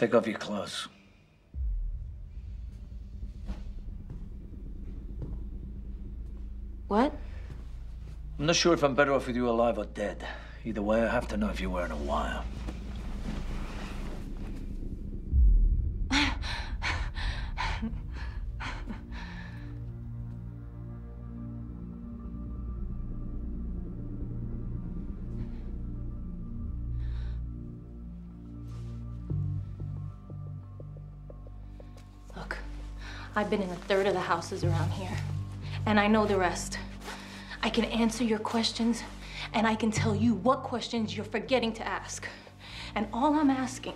Take off your clothes. What? I'm not sure if I'm better off with you alive or dead. Either way, I have to know if you're wearing a wire. I've been in a third of the houses around here, and I know the rest. I can answer your questions, and I can tell you what questions you're forgetting to ask. And all I'm asking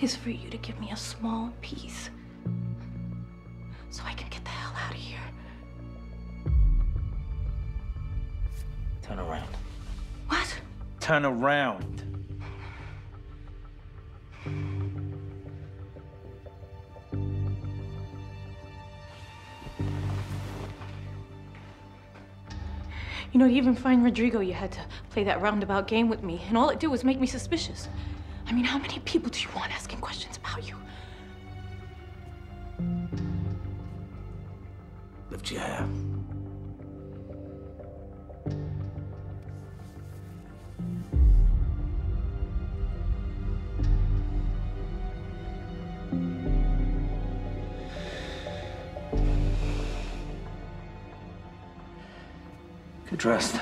is for you to give me a small piece so I can get the hell out of here. Turn around. What? Turn around. You know, to even find Rodrigo, you had to play that roundabout game with me, and all it did was make me suspicious. I mean, how many people do you want asking questions about you? Lift your hair. Get dressed.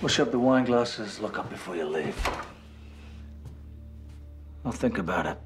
Wash up the wine glasses. Look up before you leave. I'll think about it.